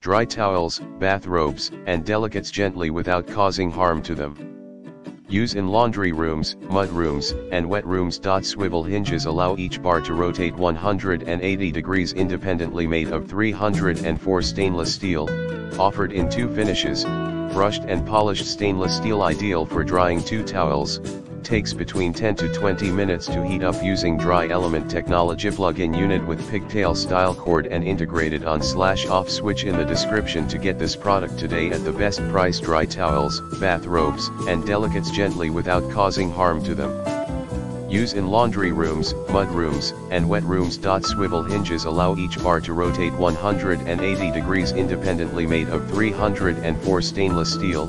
dry towels, bathrobes, and delicates gently without causing harm to them. Use in laundry rooms, mud rooms, and wet rooms. Swivel hinges allow each bar to rotate 180 degrees independently made of 304 stainless steel, offered in two finishes, brushed and polished stainless steel ideal for drying two towels, takes between 10 to 20 minutes to heat up using dry element technology plug-in unit with pigtail style cord and integrated on slash off switch in the description to get this product today at the best price dry towels, bathrobes, and delicates gently without causing harm to them. Use in laundry rooms, mud rooms, and wet rooms. Swivel hinges allow each bar to rotate 180 degrees independently made of 304 stainless steel,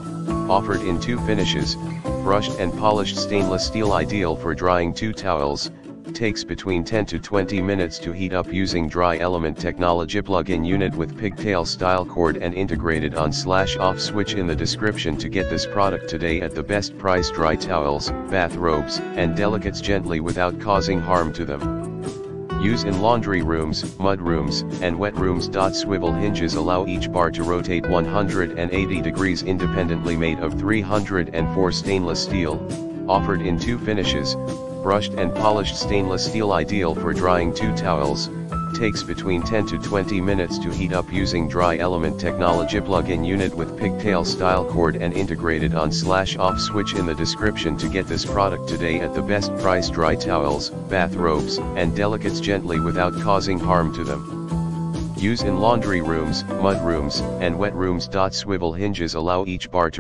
offered in two finishes, brushed and polished stainless steel ideal for drying two towels, takes between 10 to 20 minutes to heat up using dry element technology plug-in unit with pigtail style cord and integrated on slash off switch in the description to get this product today at the best price dry towels, bathrobes, and delicates gently without causing harm to them. Use in laundry rooms, mud rooms, and wet rooms. Swivel hinges allow each bar to rotate 180 degrees independently made of 304 stainless steel, offered in two finishes, brushed and polished stainless steel ideal for drying two towels, takes between 10 to 20 minutes to heat up using dry element technology plug-in unit with pigtail style cord and integrated on slash off switch in the description to get this product today at the best price dry towels, bathrobes, and delicates gently without causing harm to them. Use in laundry rooms, mud rooms, and wet rooms. Swivel hinges allow each bar to